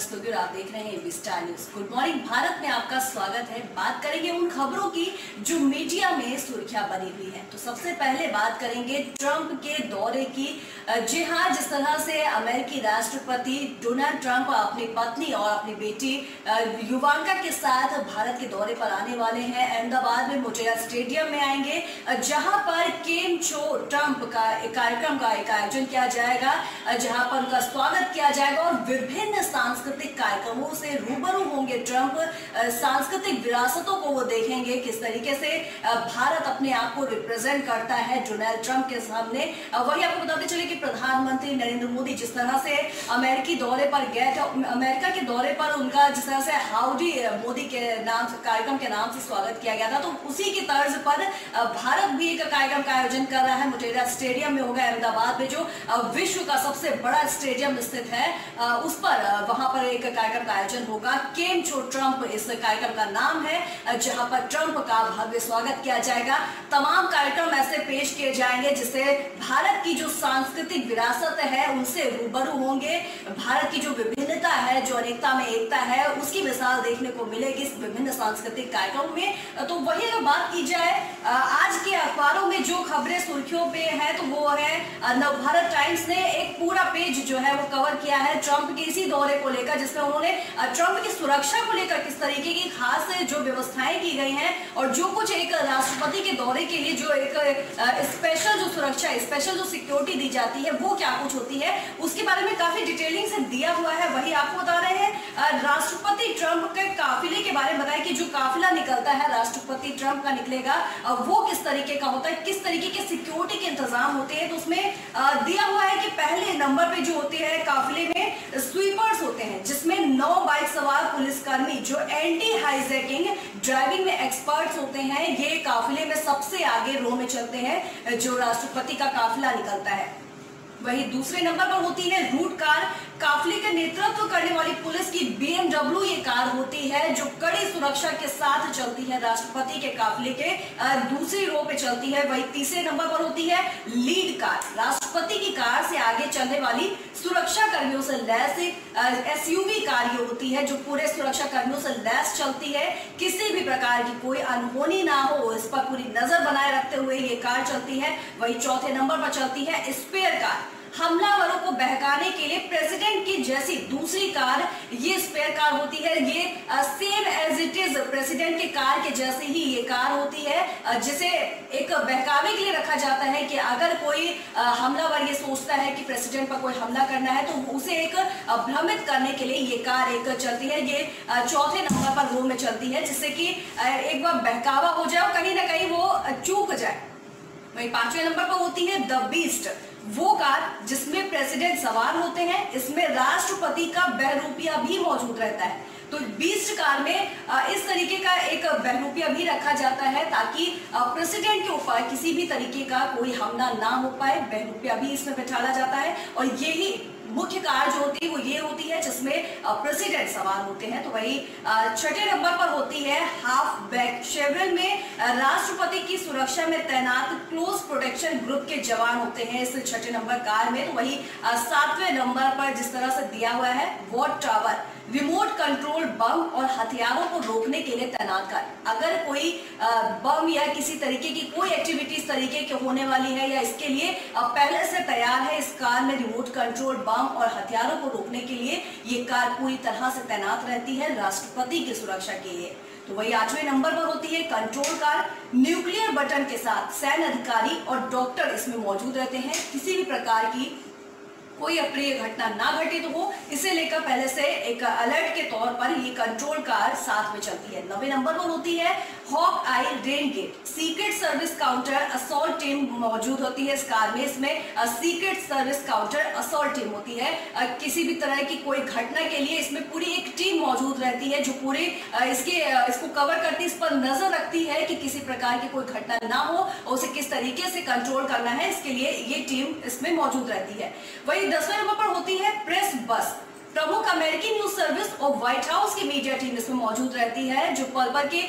स्तुति और आप देख रहे हैं Vistaar news good morning Bharat में आपका स्वागत है। बात करेंगे उन खबरों की जो मीडिया में सुर्खियाँ बनी हुई है। तो सबसे पहले बात करेंगे ट्रंप के दौरे की। जी हाँ जिस तरह से अमेरिकी राष्ट्रपति डोनाल्ड ट्रंप अपनी पत्नी और अपनी बेटी युवांका के साथ भारत के दौरे पर आने वाले हैं। अहमदाबाद में मोटेरा स्टेडियम में आएँगे जहाँ पर केम छो ट्रंप का कार्यक्रम का एक आयोजन किया जाएगा। जहाँ पर उनका स्वागत किया जाएगा और विभिन्न सांस्कृतिक कार्यक्रमों से रूबरू होंगे ट्रंप। सांस्कृतिक विरासतों को वो देखेंगे, किस तरीके से भारत अपने आप को रिप्रेजेंट करता है डोनाल्ड ट्रंप के सामने। वही आपको बताते चले कि प्रधानमंत्री नरेंद्र मोदी जिस तरह से अमेरिकी दौरे पर गए थे अमेरिका के दौरे पर उनका जिस तरह से हाउडी मोदी के नाम कार्यक्रम के नाम से स्वागत किया गया था तो उसी की तर्ज पर भारत भी एक कार्यक्रम का आयोजन कर रहा है। मोटेरा स्टेडियम में होगा अहमदाबाद में, जो विश्व का सबसे बड़ा स्टेडियम स्थित है। उस पर वहाँ पर एक कार्यक्रम का आयोजन होगा। केम छो ट्रंप, इस कार्यक्रम का नाम है, जहाँ पर ट्रंप का भव्य स्वागत किया जाएगा। तमाम कार्यक्रम ऐसे पेश किए जाएँगे, जिससे भारत की जो सांस्कृतिक विरासत है, उनसे रूबरू होंगे। भारत की जो विभिन्नता है, जो अनेकता में एकता है, उसकी मिसाल देखने को मिलेगी इस विभिन्न सांस्कृतिक कार्यक्रम में। तो वही अगर बात की जाए आज के अखबारों में जो खबरें सुर्खियों पे है तो वो है नवभारत टाइम्स ने एक पूरा पेज जो है, वो कवर किया है ट्रंप के इसी दौरे को लेकर। जिसमें उन्होंने ट्रंप की सुरक्षा को लेकर किस तरीके की खास, जो व्यवस्थाएँ की गई हैं और जो कुछ एक राष्ट्रपति के दौरे के लिए जो एक स्पेशल जो सुरक्षा स्पेशल जो सिक्योरिटी दी जाती है, वो क्या कुछ होती है, उसके बारे में काफ़ी डिटेलिंग से दिया हुआ है, वही आपको बता रहे हैं। राष्ट्रपति ट्रंप के काफिले के बारे में बताया कि जो काफिला निकलता है, राष्ट्रपति ट्रंप का निकलेगा वो किस तरीके का होता है, किस तरीके के सिक्योरिटी के इंतज़ाम होते हैं तो उसमें दिया हुआ है कि पहले नंबर पे जो होते हैं काफिले में स्वीपर्स होते हैं। जिसमें नौ बाइक सवार पुलिसकर्मी जो एंटी हाईजैकिंग ड्राइविंग में एक्सपर्ट्स होते हैं, ये काफिले में सबसे आगे रो में चलते हैं, जो राष्ट्रपति का काफिला निकलता है। वही दूसरे नंबर पर होती है रूट कार नेतृत्व करने वाली पुलिस की बीएमडब्ल्यू ये कार होती है जो कड़ी सुरक्षा के साथ चलती है। राष्ट्रपति के काफिले के दूसरी रो पे चलती है। वही तीसरे नंबर पर होती है लीड कार राष्ट्रपति की कार से आगे चलने वाली सुरक्षा कर्मियों से लैस एक एसयूवी कार ये होती है जो पूरे सुरक्षा कर्मियों से लैस चलती है। किसी भी प्रकार की कोई अनहोनी ना हो, इस पर पूरी नज़र बनाए रखते हुए ये कार चलती है। वही चौथे नंबर पर चलती है स्पेयर कार। हमलावरों को बहकाने के लिए प्रेसिडेंट की जैसी दूसरी कार, ये स्पेयर कार होती है। ये same as it is president के कार के जैसे ही ये कार होती है जिसे एक बहकावे के लिए रखा जाता है कि अगर कोई हमलावर ये सोचता है कि प्रेसिडेंट पर कोई हमला करना है तो उसे एक भ्रमित करने के लिए ये कार एक चलती है। ये चौथे नंबर पर रो में चलती है, जिससे कि एक बार बहकावा हो जाए और कहीं ना कहीं वो चूक जाए। वही पाँचवें नंबर पर होती है द बीस्ट वो कार जिसमें प्रेसिडेंट सवार होते हैं, इसमें राष्ट्रपति का बहरूपिया भी मौजूद रहता है। तो बीस्ट कार में इस तरीके का एक बहरूपिया भी रखा जाता है ताकि प्रेसिडेंट के ऊपर किसी भी तरीके का कोई हमला ना हो पाए, बहरूपिया भी इसमें बैठाला जाता है। और यही मुख्य कार जो होती है, वो ये होती है जिसमें प्रेसिडेंट सवार होते हैं। तो वही छठे नंबर पर होती है हाफ़ बैक शेवरन में राष्ट्रपति की सुरक्षा में तैनात क्लोज प्रोटेक्शन ग्रुप के जवान होते हैं इस छठे नंबर कार में। तो वही सातवें नंबर पर जिस तरह से दिया हुआ है watch tower remote control bomb और हथियारों को रोकने के लिए तैनात कर अगर कोई बम या किसी तरीके की कोई एक्टिविटी तरीके की होने वाली है या इसके लिए पहले से तैयार है इस कार में रिमोट कंट्रोल बम और हथियारों को रोकने के लिए, ये कार पूरी तरह से तैनात रहती है राष्ट्रपति की सुरक्षा के लिए। तो वही आठवें नंबर पर होती है कंट्रोल कार न्यूक्लियर बटन के साथ सैन्य अधिकारी और डॉक्टर इसमें मौजूद रहते हैं। किसी भी प्रकार की कोई अप्रिय घटना ना घटित हो इसे लेकर पहले से एक अलर्ट के तौर पर ये कंट्रोल कार साथ में चलती है। नवे नंबर पर होती है hawk eye renegade secret service counter assault team मौजूद होती है इस कार में। इसमें secret service counter assault team होती है। किसी भी तरह की कोई घटना के लिए इसमें पूरी एक टीम मौजूद रहती है जो पूरी इसके इसको कवर करती इस पर नज़र रखती है कि किसी प्रकार की कोई घटना ना हो और उसे किस तरीके से कंट्रोल करना है, इसके लिए ये टीम इसमें मौजूद रहती है। वही दसवें नंबर पर होती है प्रेस बस। प्रमुख अमेरिकी न्यूज़ सर्विस और व्हाइट हाउस की मीडिया टीम इसमें मौजूद रहती है, जो पल पर के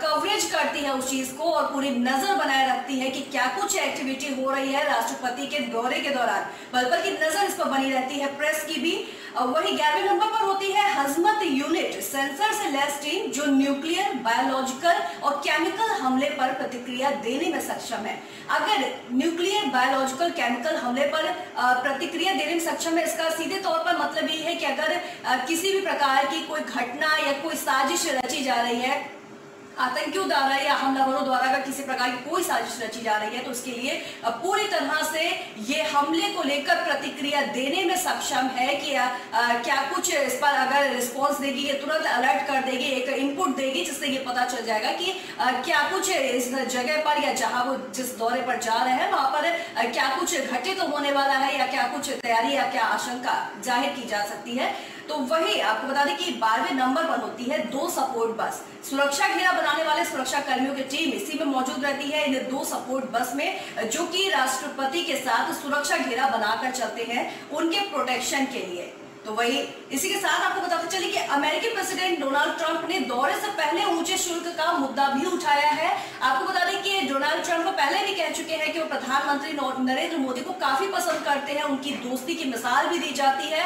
कवरेज करती है उस चीज़ को और पूरी नज़र बनाए रखती है कि क्या कुछ एक्टिविटी हो रही है राष्ट्रपति के दौरे के दौरान। पल पर की नज़र इस पर बनी रहती है प्रेस की भी। वही ग्यारहवें नंबर पर होती है हजमत यूनिट सेंसर से लेस टीम जो न्यूक्लियर बायोलॉजिकल और केमिकल हमले पर प्रतिक्रिया देने में सक्षम है। अगर न्यूक्लियर बायोलॉजिकल केमिकल हमले पर प्रतिक्रिया देने में सक्षम है, इसका सीधे तौर पर मतलब ये है कि अगर किसी भी प्रकार की कोई घटना या कोई साजिश रची जा रही है आतंकियों द्वारा या हमलावरों द्वारा अगर किसी प्रकार की कोई साजिश रची जा रही है तो उसके लिए पूरी तरह से ये हमले को लेकर प्रतिक्रिया देने में सक्षम है कि आ, आ, क्या कुछ इस पर अगर रिस्पॉन्स देगी ये तुरंत अलर्ट कर देगी एक इनपुट देगी जिससे ये पता चल जाएगा कि आ, क्या कुछ इस जगह पर या जहाँ वो जिस दौरे पर जा रहे हैं वहाँ पर क्या कुछ घटित तो होने वाला है या क्या कुछ तैयारी या क्या आशंका ज़ाहिर की जा सकती है। तो वही आपको बता दें कि बारहवें नंबर पर होती है दो सपोर्ट बस। सुरक्षा घेरा बनाने वाले सुरक्षा कर्मियों की टीम इसी में मौजूद रहती है इन दो सपोर्ट बस में, जो कि राष्ट्रपति के साथ सुरक्षा घेरा बनाकर चलते हैं उनके प्रोटेक्शन के लिए। तो वही, इसी के साथ आपको बताते चले कि अमेरिकी प्रेसिडेंट डोनाल्ड ट्रंप ने दौरे से पहले ऊँचे शुल्क का मुद्दा भी उठाया है। आपको बता दें कि डोनाल्ड ट्रंप पहले भी कह चुके हैं कि वो प्रधानमंत्री नरेंद्र मोदी को काफ़ी पसंद करते हैं, उनकी दोस्ती की मिसाल भी दी जाती है।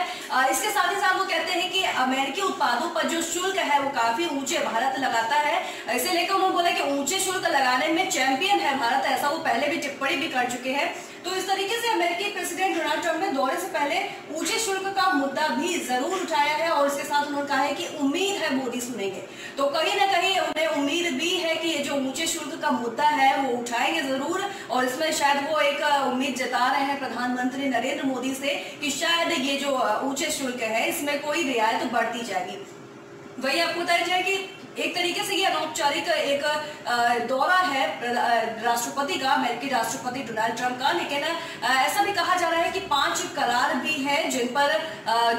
इसके साथ ही साथ वो कहते हैं कि अमेरिकी उत्पादों पर जो शुल्क है वो काफ़ी ऊँचे भारत लगाता है। इसे लेकर उन्होंने बोला कि ऊँचे शुल्क लगाने में चैंपियन है भारत, ऐसा वो पहले भी टिप्पणी भी कर चुके हैं। तो इस तरीके से अमेरिकी प्रेसिडेंट डोनाल्ड ट्रंप ने दौरे से पहले ऊँचे शुल्क का मुद्दा भी ज़रूर उठाया है और इसके साथ उन्होंने कहा है कि उम्मीद है मोदी सुनेंगे। तो कहीं ना कहीं उन्हें उम्मीद भी है कि ये जो ऊँचे शुल्क का मुद्दा है वो उठाएँगे ज़रूर और इसमें शायद वो एक उम्मीद जता रहे हैं प्रधानमंत्री नरेंद्र मोदी से कि शायद ये जो ऊँचे शुल्क है, इसमें कोई रियायत बढ़ती जाएगी। वही आपको बताया जाए कि एक तरीके से ये अनौपचारिक एक दौरा है राष्ट्रपति का, अमेरिकी राष्ट्रपति डोनाल्ड ट्रंप का, लेकिन ऐसा भी कहा जा रहा है कि पाँच करार भी हैं जिन पर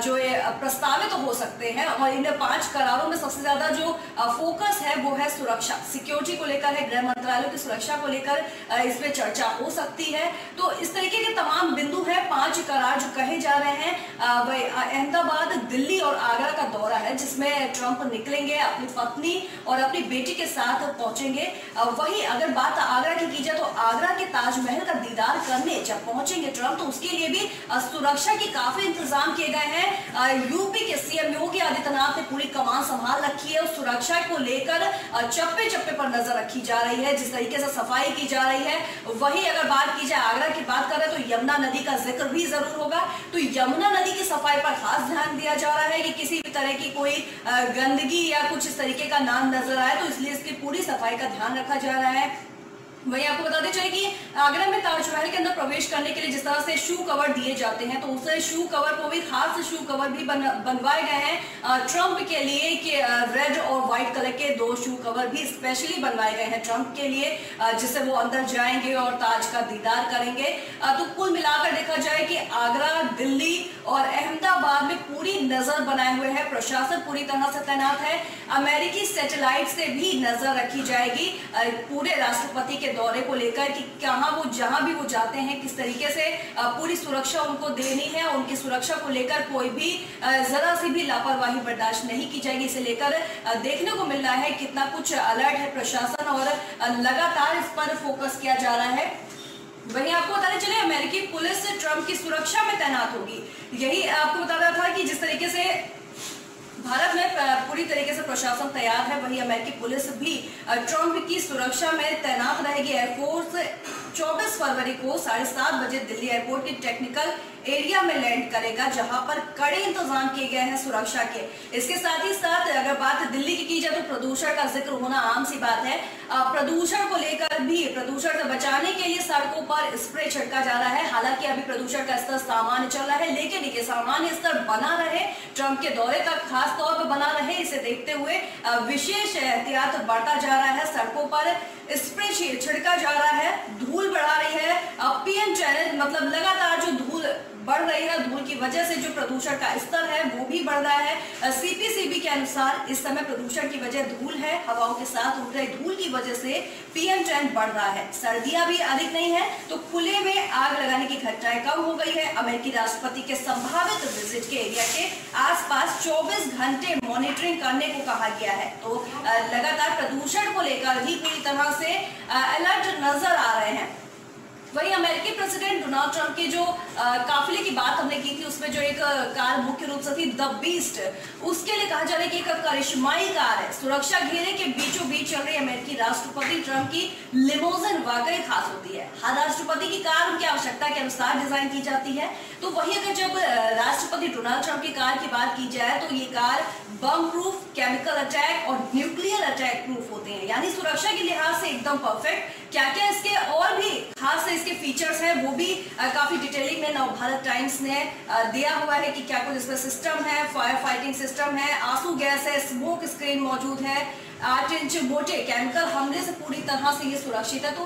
जो प्रस्तावित तो हो सकते हैं और इन पाँच करारों में सबसे ज़्यादा जो फोकस है वो है सुरक्षा। सिक्योरिटी को लेकर है, गृह मंत्रालय की सुरक्षा को लेकर इस पे चर्चा हो सकती है। तो इस तरीके के तमाम बिंदु है, पाँच करार जो कहे जा रहे हैं अहमदाबाद, दिल्ली और आगरा का दौरा है, जिसमें ट्रंप निकलेंगे अपनी पत्नी पत्नी और अपनी बेटी के साथ पहुँचेंगे। वही अगर बात आगरा की की जाए तो आगरा के ताजमहल का दीदार करने जब पहुँचेंगे ट्रंप तो उसके लिए भी सुरक्षा की काफ़ी इंतज़ाम किए गए हैं। यूपी के सीएम योगी आदित्यनाथ ने पूरी कमान संभाल रखी है उस सुरक्षा को लेकर चप्पे चप्पे पर नज़र रखी जा रही है, जिस तरीके से सफ़ाई की जा रही है। वही अगर बात की जाए आगरा की बात करें तो यमुना नदी का ज़िक्र भी ज़रूर होगा। तो यमुना नदी की सफ़ाई पर खास ध्यान दिया जा रहा है कि किसी भी तरह की कोई गंदगी या कुछ इस तरीके का का नाम नज़र आए तो इसलिए इसकी पूरी सफ़ाई का ध्यान रखा जा रहा है। वही आपको बताते चले कि आगरा में ताजमहल के अंदर प्रवेश करने के लिए जिस तरह से शू कवर दिए जाते हैं तो उसे शू कवर को भी खास शू कवर भी बन, बनवाए गए हैं। ट्रंप के लिए कि रेड और व्हाइट कलर के दो शू कवर भी स्पेशली बनवाए गए हैं ट्रंप के लिए जिससे वो अंदर जाएँगे और ताज का दीदार करेंगे। तो कुल मिलाकर देखा जाए कि आगरा दिल्ली और अहमदाबाद में पूरी नज़र बनाए हुए है। प्रशासन पूरी तरह से तैनात है। अमेरिकी सैटेलाइट से भी नज़र रखी जाएगी पूरे राष्ट्रपति के दौरे को लेकर कि कहाँ वो, जहाँ भी वो जाते हैं, किस तरीके से पूरी सुरक्षा उनको देनी है। उनकी सुरक्षा को लेकर कोई भी जरा सी भी लापरवाही बर्दाश्त नहीं की जाएगी। इसे लेकर देखने को मिल रहा है कितना कुछ अलर्ट है प्रशासन और लगातार इस पर फोकस किया जा रहा है। वही आपको बताने चले, अमेरिकी पुलिस ट्रंप की सुरक्षा में तैनात होगी। यही आपको बताना था कि जिस तरीके से भारत में पूरी तरीके से प्रशासन तैयार है, वही अमेरिकी पुलिस भी ट्रंप की सुरक्षा में तैनात रहेगी। एयरफोर्स 24 फरवरी को साढ़े सात बजे दिल्ली एयरपोर्ट के टेक्निकल एरिया में लैंड करेगा, जहाँ पर कड़े इंतज़ाम किए गए हैं सुरक्षा के। इसके साथ ही साथ अगर बात दिल्ली की की जाए तो प्रदूषण का ज़िक्र होना आम सी बात है। प्रदूषण को लेकर भी, प्रदूषण से बचाने के लिए सड़कों पर स्प्रे छिड़का जा रहा है। हालाँकि अभी प्रदूषण का स्तर सामान्य चल रहा है, लेकिन ये सामान्य स्तर बना रहे। ट्रंप के दौरे का खास तौर पर बना रहे। इसे देखते हुए विशेष एहतियात बढ़ता जा रहा है। सड़कों पर स्प्रे छिड़का जा रहा है धूल बढ़ा रही है पीएम चैनल मतलब लगातार जो धूल बढ़ रही है धूल की वजह से जो प्रदूषण का स्तर है, वो भी बढ़ रहा है। सीपीसीबी के अनुसार इस समय प्रदूषण की वजह धूल है, हवाओं के साथ उठ रही धूल की वजह से पीएम टेन बढ़ रहा है। सर्दियाँ भी अधिक नहीं है तो खुले में आग लगाने की घटनाएँ कम हो गई है। अमेरिकी राष्ट्रपति के संभावित विज़िट के एरिया के आसपास 24 घंटे मॉनिटरिंग करने को कहा गया है। तो लगातार प्रदूषण को लेकर भी पूरी तरह से अलर्ट नज़र आ रहे हैं। वही अमेरिकी प्रेसिडेंट डोनाल्ड ट्रंप के जो काफिले की बात हमने की थी, उसमें जो एक कार मुख्य रूप से थी, द बीस्ट, उसके लिए कहा जा रहा है कि एक करिश्माई कार है। सुरक्षा घेरे के बीचों बीच चल रही अमेरिकी राष्ट्रपति ट्रंप की लिमोजन वाकई खास होती है। हर राष्ट्रपति की कार उनकी आवश्यकता के अनुसार डिज़ाइन की जाती है। तो वही अगर जब राष्ट्रपति डोनाल्ड ट्रंप की कार की बात की जाए तो ये car bomb proof chemical attack और न्यूक्लियर अटैक प्रूफ होते हैं। यानी सुरक्षा के लिहाज से एकदम परफेक्ट। क्या क्या इसके और भी खास इसके फीचर्स हैं वो भी आ, काफ़ी डिटेलिंग में नव भारत टाइम्स ने आ, दिया हुआ है कि क्या कुछ इसमें सिस्टम है फायर फाइटिंग सिस्टम है आँसू गैस है स्मोक स्क्रीन मौजूद है आठ इंच मोटे केमिकल हमले से पूरी तरह से ये सुरक्षित है। तो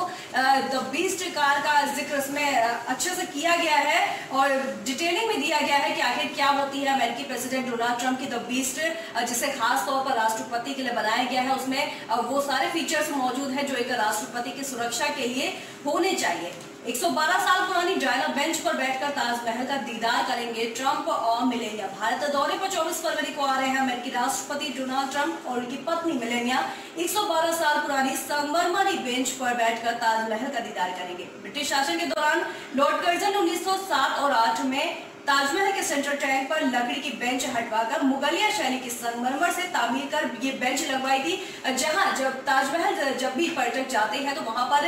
द बीस्ट कार का ज़िक्र इसमें अच्छे से किया गया है और डिटेलिंग में दिया गया है कि आखिर क्या होती है अमेरिकी प्रेसिडेंट डोनाल्ड ट्रंप की द बीस्ट जिसे खास तौर पर राष्ट्रपति के लिए बनाया गया है उसमें वो सारे फीचर्स मौजूद है जो एक राष्ट्रपति की सुरक्षा के लिए होने चाहिए। 112 साल पुरानी डायना बेंच पर बैठकर ताजमहल का दीदार करेंगे ट्रंप और मिलेनिया। भारत दौरे पर 24 फरवरी को आ रहे हैं अमेरिकी राष्ट्रपति डोनाल्ड ट्रंप और उनकी पत्नी मिलेनिया। 112 साल पुरानी संगमरमरी बेंच पर बैठकर ताजमहल का दीदार करेंगे। ब्रिटिश शासन के दौरान लॉर्ड कर्जन 1907 और 8 में ताजमहल के सेंट्रल टैंक पर लकड़ी की बेंच हटवाकर मुगलिया शैली की संगमरमर से तामीर कर ये बेंच लगवाई थी। जहाँ जब ताजमहल, जब भी पर्यटक जाते हैं तो वहाँ पर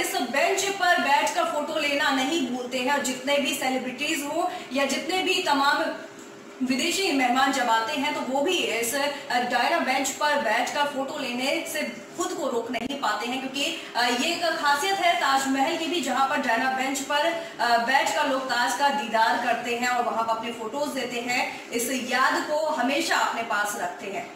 इस बेंच पर बैठकर फ़ोटो लेना नहीं भूलते हैं। और जितने भी सेलिब्रिटीज हो या जितने भी तमाम विदेशी मेहमान जब आते हैं तो वो भी इस डायरा बेंच पर बैठकर फ़ोटो लेने से खुद को रोक नहीं पाते हैं, क्योंकि ये एक खासियत है ताजमहल की भी, जहाँ पर डायना बेंच पर बैठकर लोग ताज का दीदार करते हैं और वहाँ पर अपने फ़ोटोज़ देते हैं। इस याद को हमेशा अपने पास रखते हैं।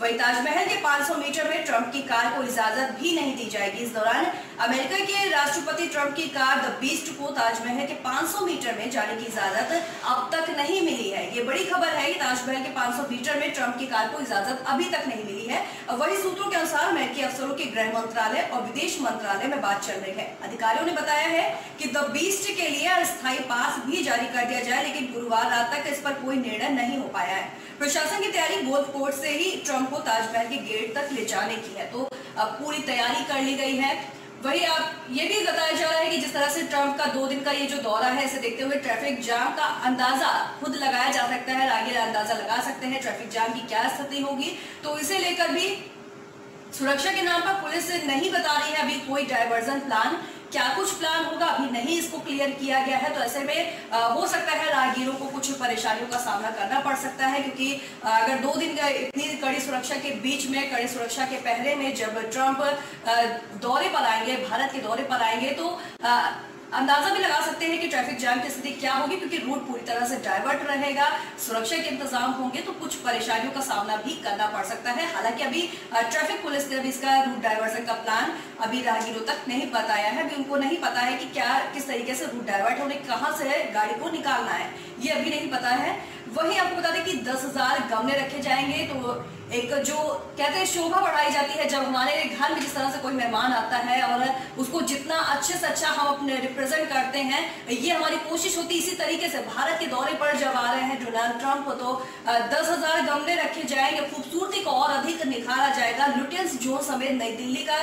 वही ताजमहल के 500 मीटर में ट्रंप की कार को इजाज़त भी नहीं दी जाएगी। इस दौरान अमेरिका के राष्ट्रपति ट्रंप की कार द बीस्ट को ताजमहल के 500 मीटर में जाने की इजाज़त अब तक नहीं मिली है। ये बड़ी खबर है कि ताजमहल के 500 मीटर में ट्रंप की कार को इजाज़त अभी तक नहीं मिली है। वही सूत्रों के अनुसार अमेरिकी अफसरों के गृह मंत्रालय और विदेश मंत्रालय में बात चल रही है। अधिकारियों ने बताया है कि द बीस्ट के लिए अस्थायी पास भी जारी कर दिया जाए, लेकिन गुरुवार रात तक इस पर कोई निर्णय नहीं हो पाया है। प्रशासन की तैयारी गोल्फ कोर्ट से ही ट्रंप को ताजमहल के गेट तक ले जाने की है। तो अब पूरी तैयारी कर ली गई है। वही आप ये भी बताया जा रहा है कि जिस तरह से ट्रंप का दो दिन का ये जो दौरा है, इसे देखते हुए ट्रैफ़िक जाम का अंदाज़ा खुद लगाया जा सकता है आगे अंदाज़ा लगा सकते हैं ट्रैफ़िक जाम की क्या स्थिति होगी। तो इसे लेकर भी सुरक्षा के नाम पर पुलिस नहीं बता रही है। अभी कोई डाइवर्जन प्लान क्या कुछ प्लान होगा? अभी नहीं इसको क्लियर किया गया है तो ऐसे में आ, हो सकता है राहगीरों को कुछ परेशानियों का सामना करना पड़ सकता है क्योंकि अगर दो दिन का इतनी कड़ी सुरक्षा के बीच में कड़ी सुरक्षा के पहले में जब ट्रंप दौरे पर आएँगे भारत के दौरे पर आएँगे तो आ, अंदाज़ा भी लगा सकते हैं कि ट्रैफ़िक जाम की स्थिति क्या होगी, क्योंकि रूट पूरी तरह से डायवर्ट रहेगा, सुरक्षा के इंतज़ाम होंगे तो कुछ परेशानियों का सामना भी करना पड़ सकता है। हालाँकि अभी ट्रैफ़िक पुलिस ने अभी इसका रूट डाइवर्सन का प्लान अभी राहगीरों तक नहीं बताया है। अभी उनको नहीं पता है कि क्या, किस तरीके से रूट डाइवर्ट होने, कहाँ से गाड़ी को निकालना है। ये अभी नहीं पता है। वही आपको बता दें कि दस हज़ार गमले रखे जाएँगे। तो एक जो कहते हैं, शोभा बढ़ाई जाती है जब हमारे घर में जिस तरह से कोई मेहमान आता है और उसको जितना अच्छे से अच्छा हम अपने रिप्रेजेंट करते हैं, ये हमारी कोशिश होती है। इसी तरीके से भारत के दौरे पर जब आ रहे हैं डोनाल्ड ट्रंप तो दस हज़ार गमले रखे जाएँगे। खूबसूरती को और अधिक निखारा जाएगा। लुटियंस जोन समेत नई दिल्ली का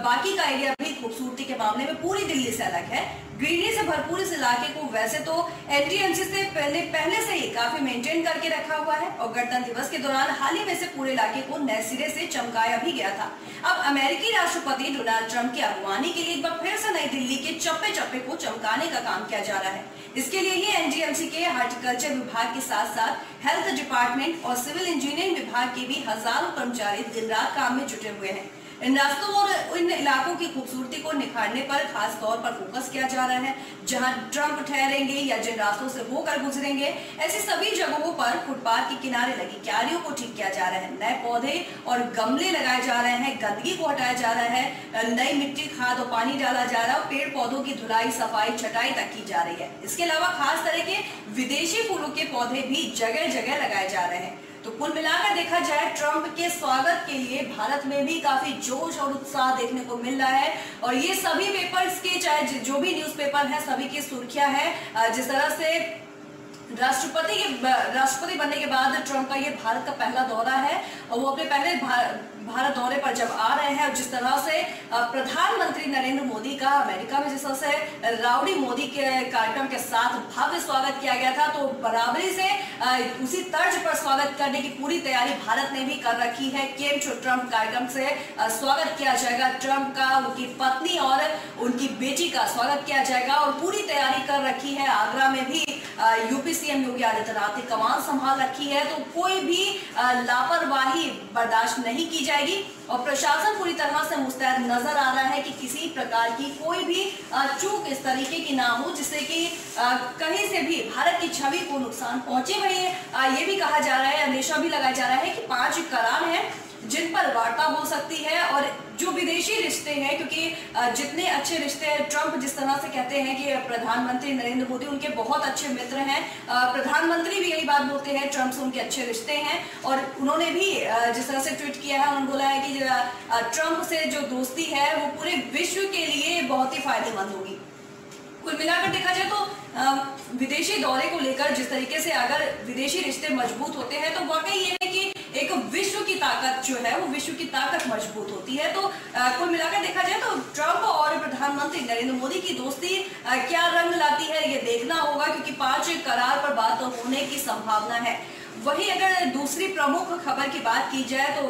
बाकी का एरिया भी खूबसूरती के मामले में पूरी दिल्ली से अलग है। ग्रीनरी से भरपूर इस इलाके को वैसे तो एनटीएमसी से पहले पहले से ही काफ़ी मेंटेन करके रखा हुआ है और गणतंत्र दिवस के दौरान हाल ही में से पूरे इलाके को नए सिरे से चमकाया भी गया था। अब अमेरिकी राष्ट्रपति डोनाल्ड ट्रंप की अगुवानी के लिए एक बार फिर से नई दिल्ली के चप्पे चप्पे को चमकाने का काम किया जा रहा है। इसके लिए ही एनडीएमसी के हार्टिकल्चर विभाग के साथ साथ हेल्थ डिपार्टमेंट और सिविल इंजीनियरिंग विभाग के भी हज़ारों कर्मचारी दिन रात काम में जुटे हुए हैं। इन रास्तों और इन इलाकों की खूबसूरती को निखारने पर खास तौर पर फोकस किया जा रहा है, जहाँ ट्रंप ठहरेंगे या जिन रास्तों से होकर गुजरेंगे, ऐसी सभी जगहों पर फुटपाथ के किनारे लगी क्यारियों को ठीक किया जा रहा है। नए पौधे और गमले लगाए जा रहे हैं, गंदगी को हटाया जा रहा है, नई मिट्टी, खाद और पानी डाला जा रहा है और पेड़ पौधों की धुलाई, सफ़ाई, छटाई तक की जा रही है। इसके अलावा खास तरह के विदेशी फूलों के पौधे भी जगह जगह लगाए जा रहे हैं। तो कुल मिलाकर देखा जाए, ट्रंप के स्वागत के लिए भारत में भी काफ़ी जोश और उत्साह देखने को मिल रहा है। और ये सभी पेपर्स के, चाहे जो भी न्यूज़पेपर है, सभी की सुर्खियाँ है। जिस तरह से राष्ट्रपति के राष्ट्रपति बनने के बाद ट्रंप का ये भारत का पहला दौरा है, और वो अपने पहले भारत दौरे पर जब आ रहे हैं और जिस तरह से प्रधानमंत्री नरेंद्र मोदी का, अमेरिका में जिस तरह से राउडी मोदी के कार्यक्रम के साथ भव्य स्वागत किया गया था तो बराबरी से उसी तर्ज पर स्वागत करने की पूरी तैयारी भारत ने भी कर रखी है। केम छो ट्रंप कार्यक्रम से स्वागत किया जाएगा। ट्रंप का, उनकी पत्नी और उनकी बेटी का स्वागत किया जाएगा और पूरी तैयारी कर रखी है। आगरा में भी यूपी सीएम योगी आदित्यनाथ ने कमान संभाल रखी है। तो कोई भी लापरवाही बर्दाश्त नहीं की जाएगी और प्रशासन पूरी तरह से मुस्तैद नज़र आ रहा है कि किसी प्रकार की कोई भी चूक इस तरीके की ना हो, जिससे कि कहीं से भी भारत की छवि को नुकसान पहुँचे। वही ये भी कहा जा रहा है अंदेशा भी लगाया जा रहा है कि पाँच करार है। जिन पर वार्ता हो सकती है और जो विदेशी रिश्ते हैं, क्योंकि जितने अच्छे रिश्ते हैं, ट्रंप जिस तरह से कहते हैं कि प्रधानमंत्री नरेंद्र मोदी उनके बहुत अच्छे मित्र हैं प्रधानमंत्री भी यही बात बोलते हैं, ट्रंप से उनके अच्छे रिश्ते हैं, और उन्होंने भी जिस तरह से ट्वीट किया है, उन्होंने बोला है कि ट्रंप से जो दोस्ती है, वो पूरे विश्व के लिए बहुत ही फ़ायदेमंद होगी। कुल मिलाकर देखा जाए तो विदेशी दौरे को लेकर जिस तरीके से अगर विदेशी रिश्ते मज़बूत होते हैं तो वाकई ये है कि एक विश्व की ताकत जो है, वो विश्व की ताकत मज़बूत होती है। तो कुल मिलाकर देखा जाए तो ट्रंप और प्रधानमंत्री नरेंद्र मोदी की दोस्ती क्या रंग लाती है ये देखना होगा, क्योंकि पाँच करार पर बात होने की संभावना है। वही अगर दूसरी प्रमुख खबर की बात की जाए तो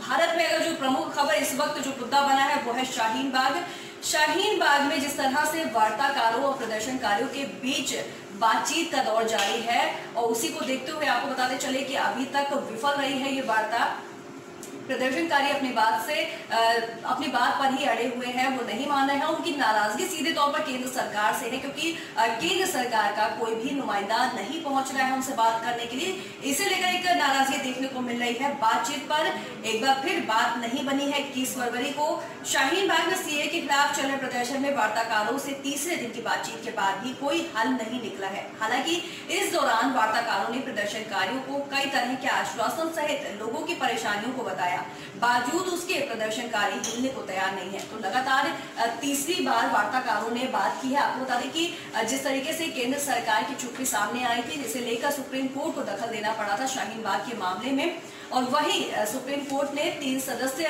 भारत में अगर जो प्रमुख खबर इस वक्त जो मुद्दा बना है, वो है शाहीन बाग। शाहीन बाग में जिस तरह से वार्ताकारों और प्रदर्शनकारियों के बीच बातचीत का दौर जारी है और उसी को देखते हुए आपको बताते चले कि अभी तक विफल रही है ये वार्ता। प्रदर्शनकारी अपनी बात से अपनी बात पर ही अड़े हुए हैं, वो नहीं मान रहे हैं। उनकी नाराज़गी सीधे तौर पर केंद्र सरकार से है, क्योंकि केंद्र सरकार का कोई भी नुमाइंदा नहीं पहुँच रहा है उनसे बात करने के लिए। इसे लेकर एक नाराज़गी देखने को मिल रही है बातचीत पर। एक बार फिर बात नहीं बनी है इक्कीस फरवरी को। शाहीन बाग में सीए के खिलाफ चल रहे प्रदर्शन में वार्ताकारों से तीसरे दिन की बातचीत के बाद भी कोई हल नहीं निकला है। हालाँकि, इस दौरान वार्ताकारों ने प्रदर्शनकारियों को कई तरह के आश्वासन सहित लोगों की परेशानियों को बताया। बावजूद उसके प्रदर्शनकारी हिलने को तैयार नहीं है तो लगातार तीसरी बार वार्ताकारों ने बात की है। आपको बता दें कि जिस तरीके से केंद्र सरकार की चुप्पी सामने आई थी, जिसे लेकर सुप्रीम कोर्ट को दखल देना पड़ा था शाहीन बाग के मामले में, और वही सुप्रीम कोर्ट ने तीन सदस्य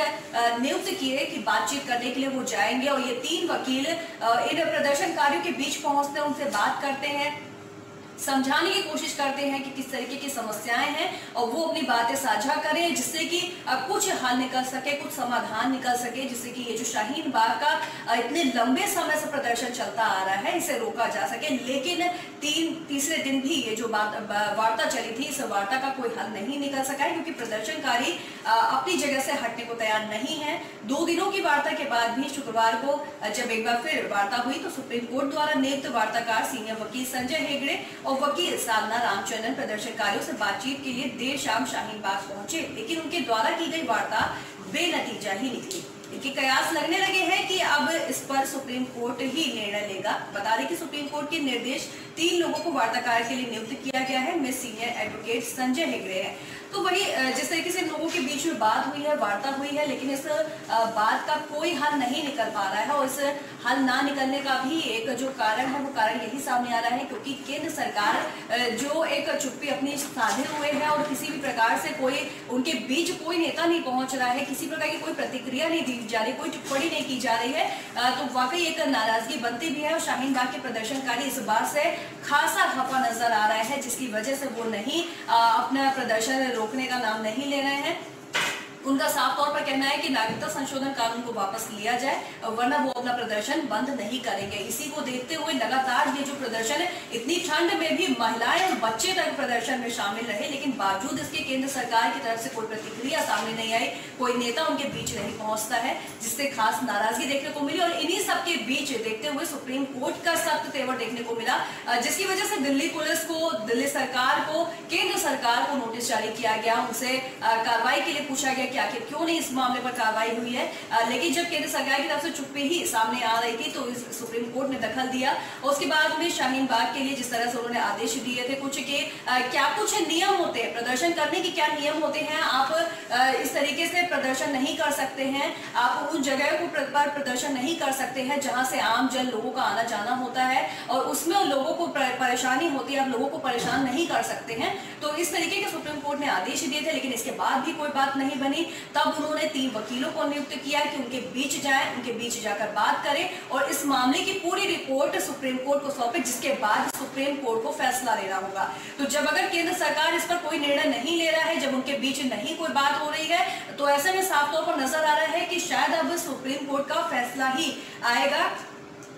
नियुक्त किए कि बातचीत करने के लिए वो जाएँगे, और ये तीन वकील इन प्रदर्शनकारियों के बीच पहुँचते हैं, उनसे बात करते हैं। समझाने की कोशिश करते हैं कि किस तरीके की समस्याएँ हैं और वो अपनी बातें साझा करें जिससे कि कुछ हल निकल सके, कुछ समाधान निकल सके, जिससे कि ये जो शाहीन बाग का इतने लंबे समय से प्रदर्शन चलता आ रहा है, इसे रोका जा सके। लेकिन तीन, तीसरे दिन भी ये जो वार्ता चली थी, इस वार्ता का कोई हल नहीं निकल सका है, क्योंकि प्रदर्शनकारी अपनी जगह से हटने को तैयार नहीं है। दो दिनों की वार्ता के बाद भी शुक्रवार को जब एक बार फिर वार्ता हुई तो सुप्रीम कोर्ट द्वारा नियुक्त वार्ताकार सीनियर वकील संजय हेगड़े और वकील साधना रामचंद्रन प्रदर्शनकारियों से बातचीत के लिए देर शाम शाहीन बाग पहुँचे, लेकिन उनके द्वारा की गई वार्ता बेनतीजा ही निकली। इनके कयास लगने लगे हैं कि अब इस पर सुप्रीम कोर्ट ही निर्णय लेगा। बता दें कि सुप्रीम कोर्ट के निर्देश तीन लोगों को वार्ताकार के लिए नियुक्त किया गया है। Miss senior advocate Sanjay Hegde हैं। तो वही जिस तरीके से लोगों के बीच में बात हुई है, वार्ता हुई है, लेकिन इस बात का कोई हल नहीं निकल पा रहा है और इस हल ना निकलने का भी एक जो कारण है, वो कारण यही सामने आ रहा है क्योंकि केंद्र सरकार जो एक चुप्पी अपनी साधे हुए है और किसी भी प्रकार से कोई, उनके बीच कोई नेता नहीं पहुँच रहा है, किसी प्रकार की कोई प्रतिक्रिया नहीं दी जा रही, कोई टिप्पणी नहीं की जा रही है तो वाकई एक नाराज़गी बनती भी है और शाहीन बाग के प्रदर्शनकारी इस बात से खासा खफा नज़र आ रहा है, जिसकी वजह से वो नहीं अपना प्रदर्शन रोकने का नाम नहीं ले रहे हैं। उनका साफ़ तौर पर कहना है कि नागरिकता संशोधन कानून को वापस लिया जाए, वरना वो अपना प्रदर्शन बंद नहीं करेंगे। इसी को देखते हुए लगातार ये जो प्रदर्शन है, इतनी ठंड में भी महिलाएँ और बच्चे तक प्रदर्शन में शामिल रहे, लेकिन बावजूद इसके केंद्र सरकार की तरफ़ से कोई प्रतिक्रिया सामने नहीं आई, कोई नेता उनके बीच नहीं पहुँचता है, जिससे खास नाराज़गी देखने को मिली और इन्हीं सबके बीच देखते हुए सुप्रीम कोर्ट का सख्त तेवर देखने को मिला जिसकी वजह से दिल्ली पुलिस को, दिल्ली सरकार को, केंद्र सरकार को नोटिस जारी किया गया, उनसे कार्रवाई के लिए पूछा गया कि आखिर क्यों नहीं इस मामले पर कार्रवाई हुई है लेकिन जब केंद्र सरकार की तरफ़ से चुप्पी ही सामने आ रही थी तो सुप्रीम कोर्ट ने दखल दिया उसके बाद में शाहीन बाग के लिए, जिस तरह से उन्होंने आदेश दिए थे कुछ के क्या कुछ नियम होते हैं? प्रदर्शन करने के क्या नियम होते हैं? आप इस तरीके से प्रदर्शन नहीं कर सकते हैं। आप उन जगह को पर प्रदर्शन नहीं कर सकते हैं, जहाँ से आम जन लोगों का आना जाना होता है और उसमें उन लोगों को परेशानी होती है, आप लोगों को परेशान नहीं कर सकते हैं। तो इस तरीके के सुप्रीम कोर्ट ने आदेश दिए थे, लेकिन इसके बाद भी कोई बात नहीं बनी। तब उन्होंने तीन वकीलों को नियुक्त किया कि उनके बीच जाए, उनके बीच जाकर बात करें और इस मामले की पूरी रिपोर्ट सुप्रीम कोर्ट को सौंपे जिसके बाद सुप्रीम कोर्ट को फैसला लेना होगा। तो जब अगर केंद्र सरकार इस पर कोई निर्णय नहीं ले रहा है, जब उनके बीच नहीं कोई बात हो रही है तो ऐसे में साफ़ तौर पर नज़र आ रहा है कि शायद अब सुप्रीम कोर्ट का फैसला ही आएगा।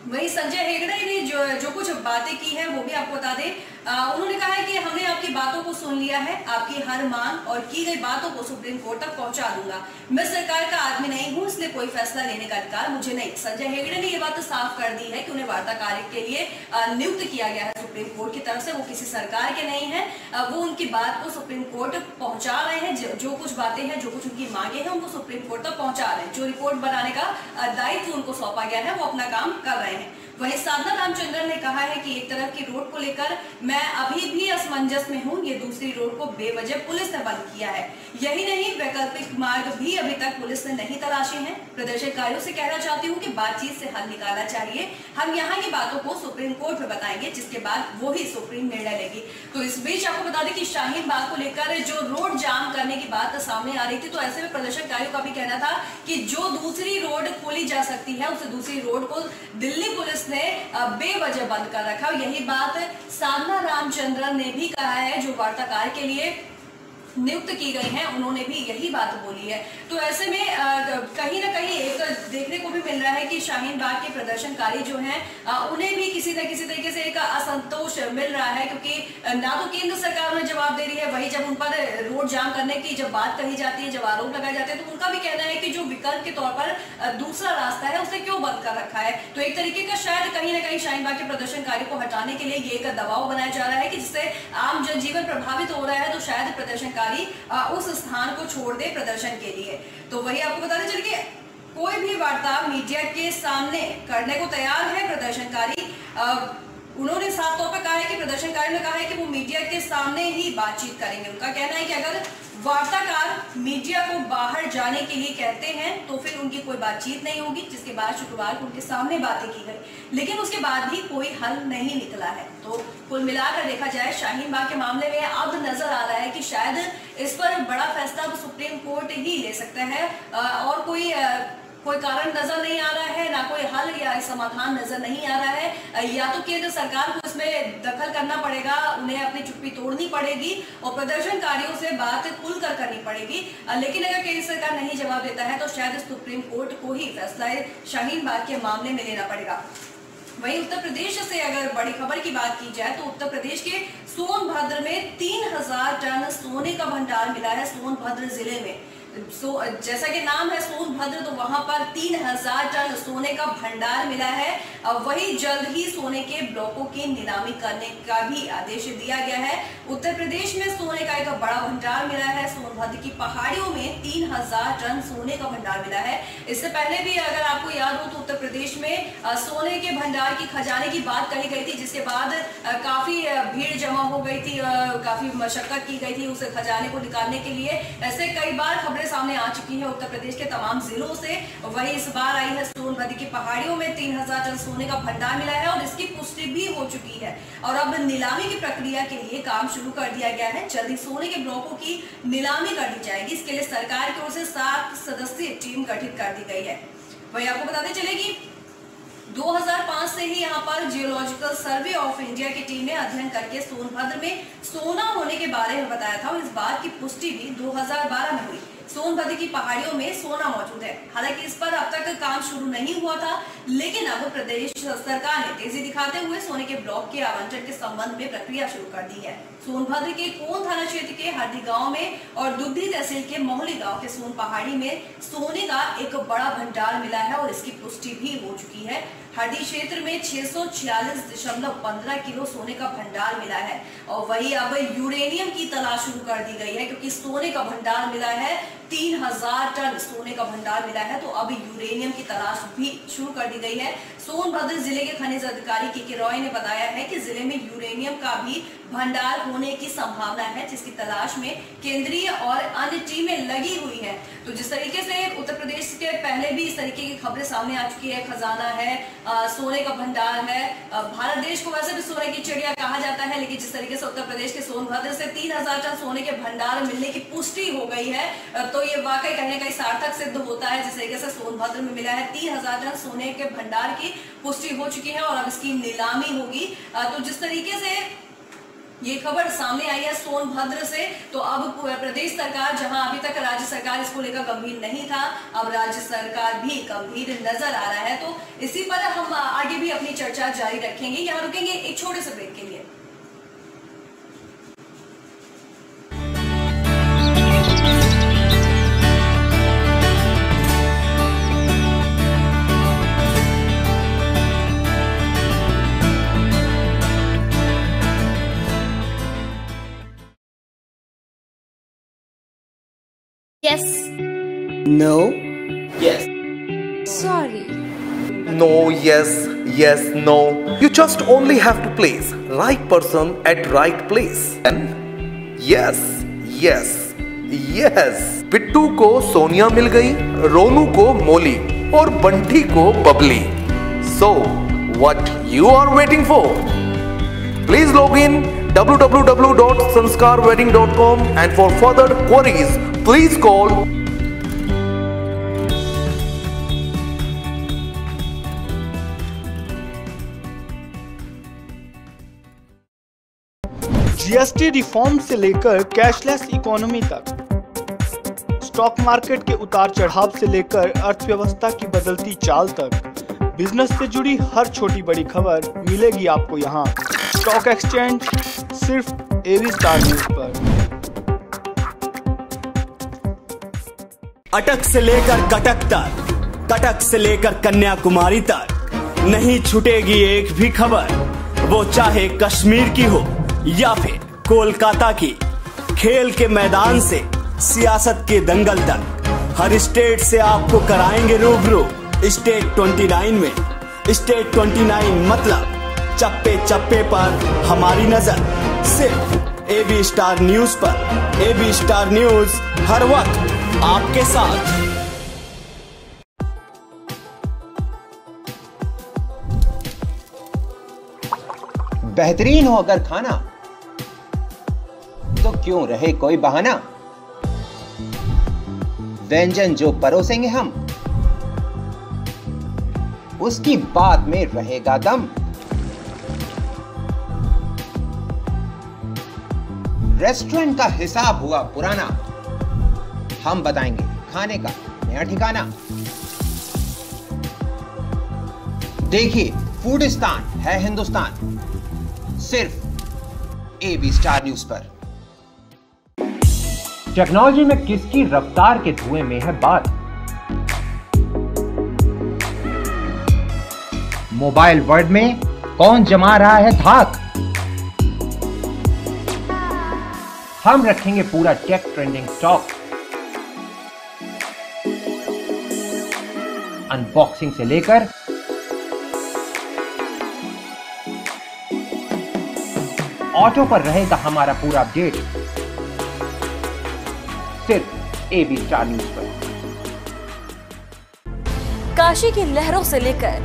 वही संजय हेगड़े ने जो जो कुछ बातें की है, वो भी आपको बता दें। उन्होंने कहा है कि हमने आपकी बातों को सुन लिया है, आपकी हर मांग और की गई बातों को सुप्रीम कोर्ट तक पहुँचा दूँगा। मैं सरकार का आदमी नहीं हूँ, इसलिए कोई फैसला लेने का अधिकार मुझे नहीं। संजय हेगड़े ने यह बात साफ़ कर दी है कि उन्हें वार्ता कार्य के लिए नियुक्त किया गया है सुप्रीम कोर्ट की तरफ़ से। वो किसी सरकार के नहीं है। वो उनकी बात को सुप्रीम कोर्ट पहुँचा रहे हैं। जो कुछ बातें हैं, जो कुछ उनकी मांगे हैं, उनको सुप्रीम कोर्ट तक पहुँचा रहे हैं। जो रिपोर्ट बनाने का दायित्व उनको सौंपा गया है, वो अपना काम कर रहे हैं। वहीं साधना रामचंद्रन ने कहा है कि एक तरफ़ की रोड को लेकर मैं अभी भी असमंजस में हूँ, ये दूसरी रोड को बेवजह पुलिस ने बंद किया है। यही नहीं, वैकल्पिक मार्ग भी अभी तक पुलिस ने नहीं तलाशे हैं। प्रदर्शनकारियों से कहना चाहती हूँ कि बातचीत से हल निकालना चाहिए। हम यहाँ की बातों को सुप्रीम कोर्ट में बताएँगे, जिसके बाद वो ही सुप्रीम निर्णय लेगी। तो इस बीच आपको बता दें कि शाहीन बाग को लेकर जो रोड जाम करने की बात सामने आ रही थी तो ऐसे में प्रदर्शनकारियों का भी कहना था कि जो दूसरी रोड खोली जा सकती है, उसे दूसरी रोड को दिल्ली पुलिस ने बेवजह बंद कर रखा यही बात सामना रामचंद्रन ने भी कहा है जो वार्ताकार के लिए। नियुक्त की गई हैं, उन्होंने भी यही बात बोली है। तो ऐसे में कहीं ना कहीं एक देखने को भी मिल रहा है कि शाहीन बाग के प्रदर्शनकारी जो हैं उन्हें भी किसी न किसी तरीके से एक असंतोष मिल रहा है, क्योंकि ना तो केंद्र सरकार उन्हें जवाब दे रही है, वही जब उन पर रोड जाम करने की जब बात कही जाती है, जब आरोप लगाए जाते हैं तो उनका भी कहना है कि जो विकल्प के तौर पर दूसरा रास्ता है, उसे क्यों बंद कर रखा है? तो एक तरीके का शायद कहीं ना कहीं शाहीन बाग के प्रदर्शनकारी को हटाने के लिए ये एक दबाव बनाया जा रहा है कि जिससे आम जनजीवन प्रभावित हो रहा है तो शायद प्रदर्शनकारी अधिकारी उस स्थान को छोड़ दे प्रदर्शन के लिए। तो वही आपको बताते चलिए, कोई भी वार्ता मीडिया के सामने करने को तैयार है प्रदर्शनकारी उन्होंने साफ़ तौर पर कहा है कि प्रदर्शनकारी ने कहा है कि वो मीडिया के सामने ही बातचीत करेंगे। उनका कहना है कि अगर वार्ताकार मीडिया को बाहर जाने के लिए कहते हैं तो फिर उनकी कोई बातचीत नहीं होगी, जिसके बाद शुक्रवार को उनके सामने बातें की गई। लेकिन उसके बाद भी कोई हल नहीं निकला है। तो कुल मिलाकर देखा जाए, शाहीन बाग के मामले में अब नज़र आ रहा है कि शायद इस पर बड़ा फैसला सुप्रीम कोर्ट ही ले सकता है। और कोई कोई कारण नज़र नहीं आ रहा है, ना कोई हल या समाधान नज़र नहीं आ रहा है। या तो केंद्र सरकार को इसमें दखल करना पड़ेगा, उन्हें अपनी चुप्पी तोड़नी पड़ेगी और प्रदर्शनकारियों से बात खुलकर करनी पड़ेगी। लेकिन अगर केंद्र सरकार नहीं जवाब देता है तो शायद सुप्रीम कोर्ट को ही फैसला शाहीन बाग के मामले में लेना पड़ेगा। वहीं उत्तर प्रदेश से अगर बड़ी खबर की बात की जाए तो उत्तर प्रदेश के सोनभद्र में तीन हज़ार टन सोने का भंडार मिला है सोनभद्र ज़िले में। सो जैसा कि नाम है सोनभद्र तो वहाँ पर तीन हज़ार टन सोने का भंडार मिला है। वही जल्द ही सोने के ब्लॉकों की नीलामी करने का भी आदेश दिया गया है। उत्तर प्रदेश में सोने का एक बड़ा भंडार मिला है। सोनभद्र की पहाड़ियों में तीन हज़ार टन सोने का भंडार मिला है। इससे पहले भी अगर आपको याद हो तो उत्तर प्रदेश में सोने के भंडार की खजाने की बात कही गई थी, जिसके बाद काफ़ी भीड़ जमा हो गई थी काफ़ी मशक्कत की गई थी उस खजाने को निकालने के लिए। ऐसे कई बार खबरें खबरें सामने आ चुकी है उत्तर प्रदेश के तमाम जिलों से। वही इस बार आई है सोनभद्र की पहाड़ियों में तीन हज़ार टन सोने का भंडार मिला है और इसकी पुष्टि भी हो चुकी है। और अब नीलामी की प्रक्रिया के लिए काम शुरू कर दिया गया है। जल्दी सोने के ब्लॉकों की नीलामी कर दी जाएगी। इसके लिए सरकार की ओर से सात सदस्यीय टीम गठित कर दी गई है। वही आपको बताते चलेगी 2005 से ही यहाँ पर जियोलॉजिकल सर्वे ऑफ़ इंडिया की टीम ने अध्ययन करके सोनभद्र में सोना होने के बारे में बताया था और इस बात की पुष्टि भी 2012 में हुई। सोनभद्र की पहाड़ियों में सोना मौजूद है। हालाँकि इस पर अब तक काम शुरू नहीं हुआ था, लेकिन अब प्रदेश सरकार ने तेज़ी दिखाते हुए सोने के ब्लॉक के आवंटन के संबंध में प्रक्रिया शुरू कर दी है। सोनभद्र के कोन थाना क्षेत्र के हरदी गाँव में और दुग्धी तहसील के मोहली गाँव के सोन पहाड़ी में सोने का एक बड़ा भंडार मिला है और इसकी पुष्टि भी हो चुकी है। हरदी क्षेत्र में छह किलो सोने का भंडार मिला है और वही अब यूरेनियम की तलाश शुरू कर दी गई है क्योंकि सोने का भंडार मिला है, तीन हज़ार टन सोने का भंडार मिला है तो अब यूरेनियम की तलाश भी शुरू कर दी गई है। सोनभद्र ज़िले के खनिज अधिकारी के के रॉय ने बताया है कि ज़िले में यूरेनियम का भी भंडार होने की संभावना है जिसकी तलाश में केंद्रीय और अन्य टीमें लगी हुई है। तो जिस तरीके से उत्तर प्रदेश के पहले भी इस तरीके की खबरें सामने आ चुकी है खजाना है आ, सोने का भंडार है आ, भारत देश को वैसे भी सोने की चिड़िया कहा जाता है लेकिन जिस तरीके से उत्तर प्रदेश के सोनभद्र से तीन हज़ार टन सोने के भंडार मिलने की पुष्टि हो गई है तो ये वाकई कहने का सार्थक सिद्ध होता है जिस तरीके से सोनभद्र में मिला है तीन हज़ार टन सोने के भंडार की पुष्टि हो चुकी है और अब इसकी नीलामी होगी। तो जिस तरीके से ये खबर सामने आई है सोनभद्र से। तो अब प्रदेश सरकार, जहाँ अभी तक राज्य सरकार इसको लेकर गंभीर नहीं था, अब राज्य सरकार भी गंभीर नज़र आ रहा है। तो इसी पर हम आगे भी अपनी चर्चा जारी रखेंगे। यहाँ रुकेंगे, एक छोटे से ब्रेक के लिए। Yes. No. Yes. Sorry. No, yes, yes, no. You just only have to place right person at right place. And yes, yes, yes. पिट्टू को सोनिया मिल गई रोनू को मोली और बंटी को Babli so what you are waiting for please log in www.sanskarwedding.com and for further queries, please call GST reform से लेकर cashless economy तक। Stock market के उतार चढ़ाव से लेकर अर्थव्यवस्था की बदलती चाल तक। बिज़नेस से जुड़ी हर छोटी बड़ी खबर मिलेगी आपको यहाँ। स्टॉक एक्सचेंज सिर्फ़ एवी स्टार न्यूज़ पर। अटक से लेकर कटक तक, कटक से लेकर कन्याकुमारी तक, नहीं छूटेगी एक भी खबर। वो चाहे कश्मीर की हो या फिर कोलकाता की, खेल के मैदान से सियासत के दंगल तक, हर स्टेट से आपको कराएँगे रूबरू। स्टेट 29 में, स्टेट 29 मतलब चप्पे चप्पे पर हमारी नज़र। सिर्फ़ एबी स्टार न्यूज़ पर। एबी स्टार न्यूज़ हर वक्त आपके साथ। बेहतरीन हो अगर खाना। तो क्यों रहे कोई बहाना? व्यंजन जो परोसेंगे हम, उसकी बात में रहेगा दम। रेस्टोरेंट का हिसाब हुआ पुराना। हम बताएँगे, खाने का नया ठिकाना। देखिए, फूडिस्तान है हिंदुस्तान। सिर्फ़ एबी स्टार न्यूज़ पर। टेक्नोलॉजी में किसकी रफ्तार के धुएँ में है बात? मोबाइल वर्ल्ड में कौन जमा रहा है धाक? हम रखेंगे पूरा टेक ट्रेंडिंग स्टॉक अनबॉक्सिंग से लेकर ऑटो पर रहेगा हमारा पूरा अपडेट सिर्फ़ एबी स्टार न्यूज़ पर. काशी की लहरों से लेकर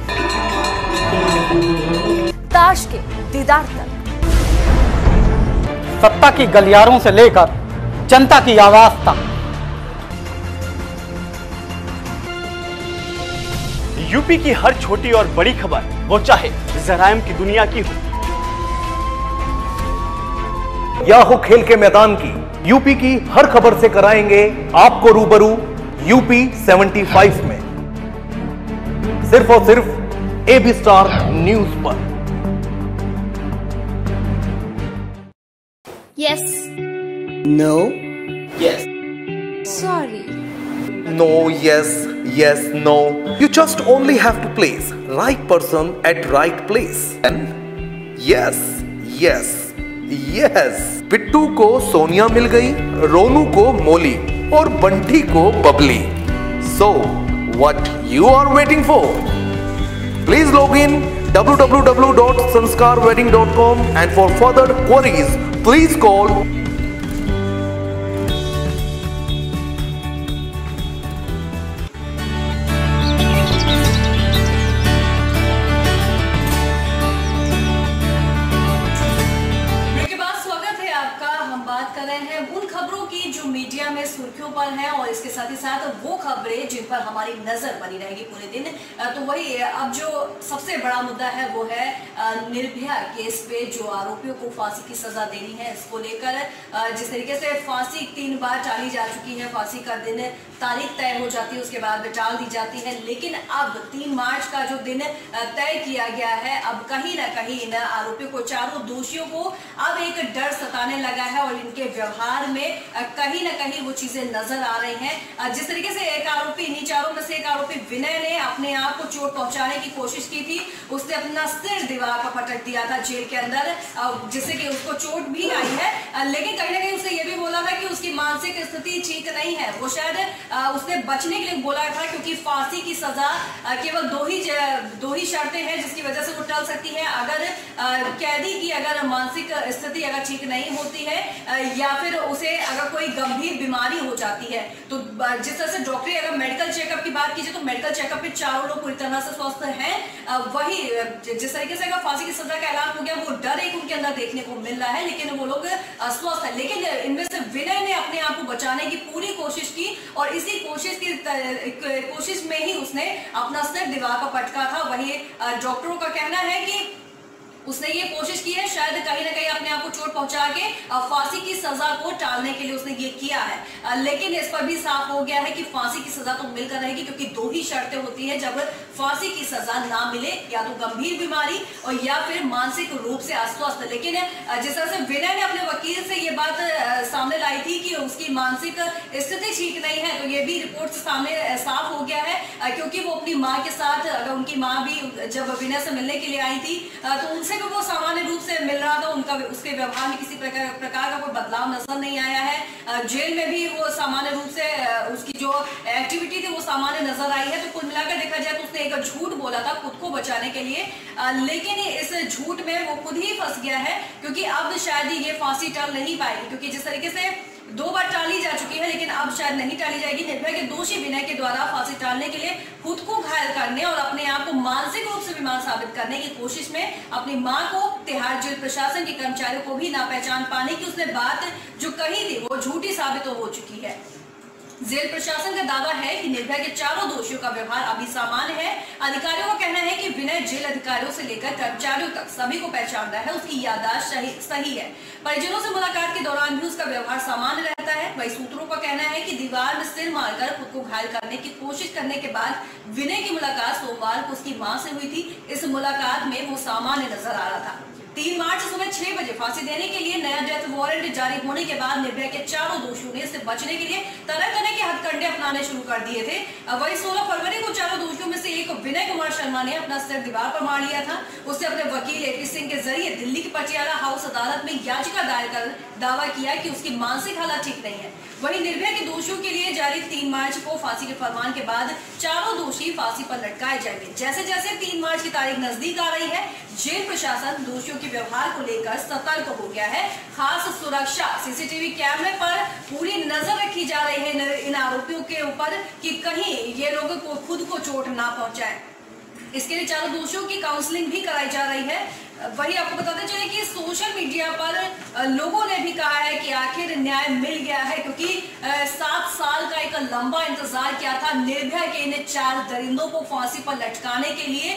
ताश के दीदार तक. सत्ता की गलियारों से लेकर जनता की आवाज़ तक। यूपी की हर छोटी और बड़ी खबर, वो चाहे जरायम की दुनिया की हो। या हो खेल के मैदान की यूपी की हर खबर से कराएँगे आपको रूबरू यूपी 75 में। सिर्फ़ और सिर्फ़ एबी स्टार न्यूज़ पर। Yes. No yes Sorry. No, yes, yes, no. You just only have to place right person at right place. And yes, yes, yes. Pittu को सोनिया मिल गई रोनू को मोली और बंटी को बबली सो what you are waiting for please log in www.sanskarwedding.com and for further queries please call सुर्खियों हैं और इसके साथ ही साथ वो खबरें जिन पर हमारी नज़र बनी रहेगी पूरे दिन। तो वही, अब जो सबसे बड़ा मुद्दा है वो है निर्भया केस पे जो आरोपियों को फांसी की सजा देनी है, इसको लेकर जिस तरीके से फांसी तीन बार टाली जा चुकी है, फांसी का दिन तारीख तय हो जाती है, उसके बाद टाल दी जाती है, लेकिन अब तीन मार्च का जो दिन तय किया गया है, अब कहीं ना कहीं इन आरोपियों को, चारों दोषियों को अब एक डर सताने लगा है और इनके व्यवहार में कहीं ना कहीं वो चीज़ें नज़र आ रही हैं। जिस तरीके से एक आरोपी इन्हीं चारों में से एक आरोपी विनय ने अपने आप को चोट पहुँचाने की कोशिश की थी। उसने अपना सिर दीवार पर पटक दिया था जेल के अंदर जिससे कि उसको चोट भी आई है। लेकिन कहीं ना कहीं उसने ये भी बोला था कि उसकी मानसिक स्थिति ठीक नहीं है। वो शायद उसने बचने के लिए बोला था क्योंकि फांसी की सजा केवल दो ही दो ही शर्तें हैं जिसकी वजह से वो टल सकती है। अगर कैदी की अगर मानसिक स्थिति अगर ठीक नहीं होती है या फिर उसे अगर कोई गंभीर बीमारी हो जाती है। तो जिस तरह से डॉक्टरी अगर मेडिकल चेकअप की बात कीजिए तो मेडिकल चेकअप में चारों लोग पूरी तरह से स्वस्थ हैं। वही जिस तरीके से अगर फांसी की सजा का ऐलान हो गया, वो डर एक उनके अंदर देखने को मिल रहा है, लेकिन वो लोग स्वस्थ है। लेकिन इनमें से विनय ने अपने आप को बचाने की पूरी कोशिश की, और इसी कोशिश की कोशिश में ही उसने अपना सिर दीवार पर पटका था। वही डॉक्टरों का कहना है कि उसने ये कोशिश की है, शायद कहीं ना कहीं अपने आप को चोट पहुँचा के फांसी की सजा को टालने के लिए उसने ये किया है। लेकिन इस पर भी साफ़ हो गया है कि फांसी की सजा तो मिलकर रहेगी, क्योंकि दो ही शर्तें होती है, जब फांसी की सजा ना मिले, या तो गंभीर बीमारी और या फिर मानसिक रूप से अस्वस्थ। लेकिन जिस तरह से विनय ने अपने वकील से ये बात सामने लाई थी कि उसकी मानसिक स्थिति ठीक नहीं है तो ये भी रिपोर्ट सामने साफ़ हो गया है क्योंकि वो अपनी माँ के साथ, अगर उनकी माँ भी जब विनय से मिलने के लिए आई थी तो उनसे भी वो सामान्य रूप से मिल रहा था, उनका उसके व्यवहार में किसी प्रकार प्रकार का कोई बदलाव नज़र नहीं आया है। जेल में भी वो सामान्य रूप से उसकी जो एक्टिविटी थी, वो सामान्य नज़र आई है। तो कुल मिलाकर देखा जाए तो उसने एक झूठ बोला था खुद को बचाने के लिए। लेकिन इस झूठ में वो खुद ही फंस गया है, क्योंकि अब शायद ये फांसी टल नहीं पाएगी, क्योंकि जिस तरीके से दो बार टाली जा चुकी है, लेकिन अब शायद नहीं टाली जाएगी। निर्भया के दोषी विनय के द्वारा फांसी टालने के लिए खुद को घायल करने और अपने आप को मानसिक रूप से बीमार साबित करने की कोशिश में अपनी माँ को तिहाड़ जेल प्रशासन के कर्मचारियों को भी ना पहचान पाने की उसने बात जो कही थी, वो झूठी साबित हो चुकी है। जेल प्रशासन का दावा है कि निर्भया के चारों दोषियों का व्यवहार अभी सामान्य है। अधिकारियों का कहना है कि विनय जेल अधिकारियों से लेकर कर्मचारियों तक सभी को पहचान रहा है उसकी यादाश्त सही, सही है। परिजनों से मुलाकात के दौरान भी उसका व्यवहार सामान्य रहता है। वही सूत्रों का कहना है कि दीवार में सिर मारकर खुद को घायल करने की कोशिश करने के बाद विनय की मुलाकात सोमवार को उसकी माँ से हुई थी। इस मुलाकात में वो सामान्य नज़र आ रहा था। तीन मार्च सुबह छह बजे फांसी देने के लिए नया डेथ वारंट जारी होने के बाद निर्भया के चारों दोषियों ने इससे बचने के लिए तरह तरह के हथकंडे अपनाने शुरू कर दिए थे। वही 16 फरवरी को चारों दोषियों में से एक विनय कुमार शर्मा ने अपना सिर दीवार पर मार लिया था। उसने अपने वकील एपी सिंह के ज़रिए दिल्ली की पटियाला हाउस अदालत में याचिका दायर कर दावा किया कि उसकी मानसिक हालत ठीक नहीं है। वहीं निर्भया के दोषियों के लिए जारी तीन मार्च को फांसी के फरमान के बाद चारों दोषी फांसी पर लटकाए जाएँगे। जैसे जैसे तीन मार्च की तारीख नज़दीक आ रही है, जेल प्रशासन दोषियों के व्यवहार को लेकर सतर्क हो गया है। खास सुरक्षा, सीसीटीवी कैमरे पर पूरी नज़र रखी जा रही है इन- आरोपियों के ऊपर कि कहीं ये लोगों को खुद को चोट ना पहुँचाए। इसके लिए चारों दोषियों की काउंसलिंग भी कराई जा रही है। वही आपको बताते चले कि सोशल मीडिया पर लोगों ने भी कहा है कि आखिर न्याय मिल गया है, क्योंकि सात साल का एक लंबा इंतज़ार किया था निर्भया के इन चार दरिंदों को फांसी पर लटकाने के लिए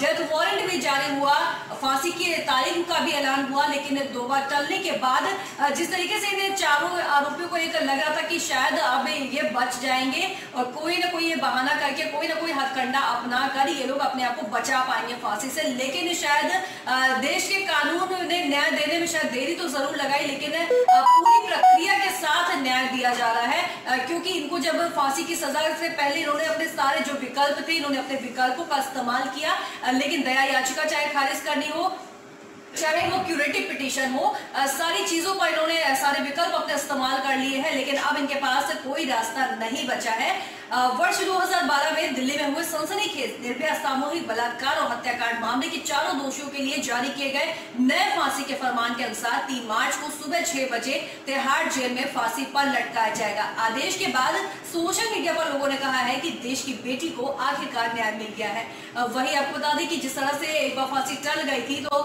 डेथ वारंट भी जारी हुआ। फांसी की तारीख का भी ऐलान हुआ, लेकिन दो बार टलने के बाद जिस तरीके से इन चारों आरोपियों को एक लग रहा था कि शायद अब ये बच जाएँगे, और कोई ना कोई ये बहाना करके कोई ना कोई हथकंडा अपना कर ये लोग अपने आप को बचा पाएँगे फांसी से, लेकिन शायद देश के कानून ने न्याय देने में शायद देरी तो ज़रूर लगाई, लेकिन पूरी प्रक्रिया के साथ न्याय दिया जा रहा है। क्योंकि इनको जब फांसी की सजा से पहले इन्होंने अपने सारे जो विकल्प थे, इन्होंने अपने विकल्पों का इस्तेमाल किया। लेकिन दया याचिका चाहे खारिज करनी हो चाहे वो क्यूरेटिव पिटीशन हो सारी चीज़ों पर इन्होंने सारे विकल्प अपने इस्तेमाल कर लिए हैं, लेकिन अब इनके पास कोई रास्ता नहीं बचा है। वर्ष 2012 में दिल्ली में हुए सनसनीखेज निर्भया सामूहिक बलात्कार और हत्याकांड मामले के चारों दोषियों के लिए जारी किए गए नए फांसी के फरमान के अनुसार तीन मार्च को सुबह छह बजे तिहाड़ जेल में फांसी पर लटकाया जाएगा। आदेश के बाद सोशल मीडिया पर लोगों ने कहा है कि देश की बेटी को आखिरकार न्याय मिल गया है। वही आपको बता दें कि जिस तरह से एक बार फांसी टल गई थी तो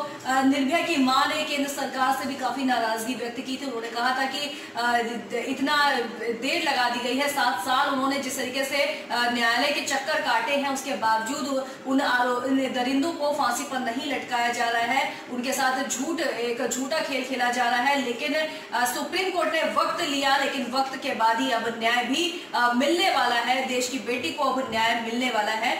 निर्भया की माँ ने केंद्र सरकार से भी काफ़ी नाराज़गी व्यक्त की थी। उन्होंने कहा था कि इतना देर लगा दी गई है, सात साल उन्होंने जिस तरीके से न्यायालय के चक्कर काटे हैं, उसके बावजूद उन दरिंदों को फांसी पर नहीं लटकाया जा रहा है। उनके साथ झूठ, एक झूठा खेल खेला जा रहा है, लेकिन सुप्रीम कोर्ट ने वक्त लिया, लेकिन वक्त के बाद ही अब न्याय भी मिलने वाला है। देश की बेटी को अब न्याय मिलने वाला है।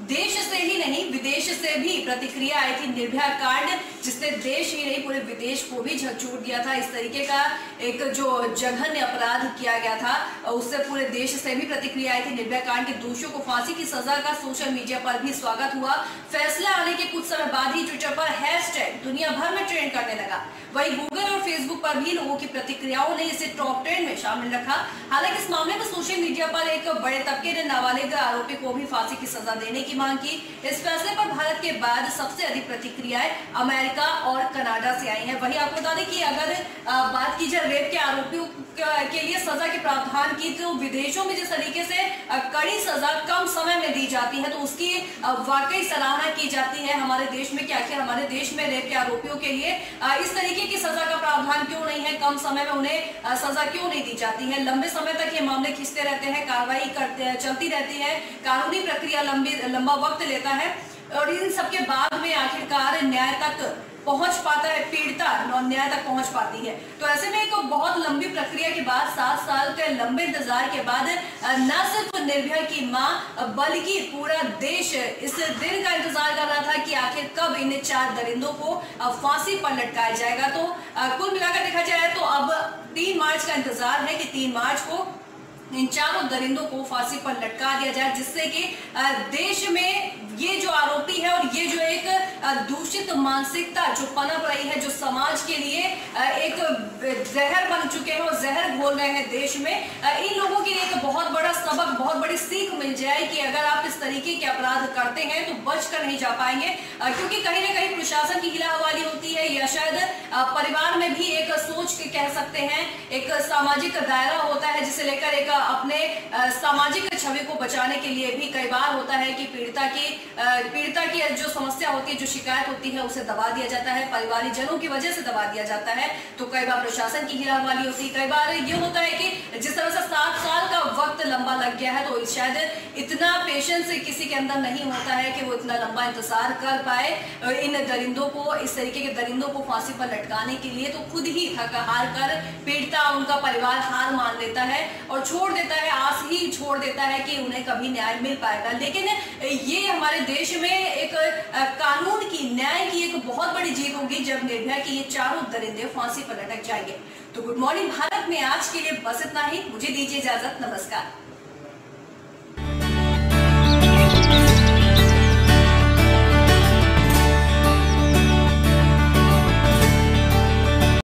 देश से ही नहीं, विदेश से भी प्रतिक्रिया आई थी निर्भया कांड जिसने देश ही नहीं, पूरे विदेश को भी झकझोर दिया था। इस तरीके का एक जो जघन्य अपराध किया गया था, उससे पूरे देश से भी प्रतिक्रिया आई थी। निर्भया कांड के दोषियों को फांसी की सजा का सोशल मीडिया पर भी स्वागत हुआ। फैसला आने के कुछ समय बाद ही ट्विटर पर हैशटैग दुनिया भर में ट्रेंड करने लगा। वही गूगल और फेसबुक पर भी लोगों की प्रतिक्रियाओं ने इसे टॉप टेन में शामिल रखा। हालाँकि इस मामले में सोशल मीडिया पर एक बड़े तबके ने नाबालिग आरोपी को भी फांसी की सजा देने की मांग की। इस फैसले पर भारत के बाद सबसे अधिक प्रतिक्रियाएँ अमेरिका और कनाडा से आई हैं। वही आपको बता दें कि अगर बात की जाए रेप के आरोपियों के लिए सजा के प्रावधान की तो विदेशों में जिस तरीके से कड़ी सजा कम समय में दी जाती है तो उसकी वाकई सराहना की जाती है। हमारे देश में क्या आखिर हमारे देश में रेप के आरोपियों के लिए इस तरीके की सजा का प्रावधान क्यों नहीं है? कम समय में उन्हें सजा क्यों नहीं दी जाती है? लंबे समय तक ये मामले खींचते रहते हैं, कार्रवाई करते, चलती रहती है, कानूनी प्रक्रिया लंबी लंबा वक्त लेता है और इन सबके बाद में आखिरकार न्याय तक पहुँच पाता है, पीड़िता न्याय तक पहुँच पाती है। तो ऐसे में एक बहुत लंबी प्रक्रिया के बाद, सात साल के लंबे इंतज़ार के बाद, न सिर्फ़ निर्भया की माँ, बल्कि पूरा देश इस दिन का इंतज़ार कर रहा था कि आखिर कब इन चार दरिंदों को फांसी पर लटकाया जाएगा। तो कुल मिलाकर देखा जाए तो अब तीन मार्च का इंतज़ार है कि तीन मार्च को इन चारों दरिंदों को फांसी पर लटका दिया जाए जिससे कि देश में ये जो आरोपी है और ये जो एक दूषित मानसिकता जो पनप रही है, जो समाज के लिए एक जहर बन चुके हैं और जहर घोल रहे हैं देश में इन लोगों के लिए एक बहुत बड़ा सबक, बहुत बड़ी सीख मिल जाए कि अगर आप इस तरीके के अपराध करते हैं तो बच कर नहीं जा पाएँगे। क्योंकि कहीं ना कहीं प्रशासन की गिला हवाली होती है, या शायद परिवार में भी एक सोच के कह सकते हैं, एक सामाजिक दायरा होता है, जिसे लेकर एक अपने सामाजिक छवि को बचाने के लिए भी कई बार होता है कि पीड़िता की पीड़िता की जो समस्या होती है, जो शिकायत होती है, उसे दबा दिया जाता है परिवारिक जनों की वजह से दबा दिया जाता है। तो कई बार प्रशासन की हिरा वाली होती है। कई बार ये होता है कि जिस तरह से सात साल का वक्त लंबा लग गया है तो शायद इतना पेशेंस किसी के अंदर नहीं होता है कि वो इतना लंबा इंतज़ार कर पाए इन दरिंदों को, इस तरीके के दरिंदों को फांसी पर लटकाने के लिए। तो खुद ही थक हार कर पीड़िता उनका परिवार हार मान लेता है और छोड़ देता है, आस ही छोड़ देता है कि उन्हें कभी न्याय मिल पाएगा। लेकिन ये हमारे देश में एक कानून की, न्याय की एक बहुत बड़ी जीत होगी जब निर्भया की ये चारों दरिंदे फांसी पर लटक जाएँगे। तो गुड मॉर्निंग, भारत में आज के लिए बस इतना ही। मुझे दीजिए इजाज़त। नमस्कार।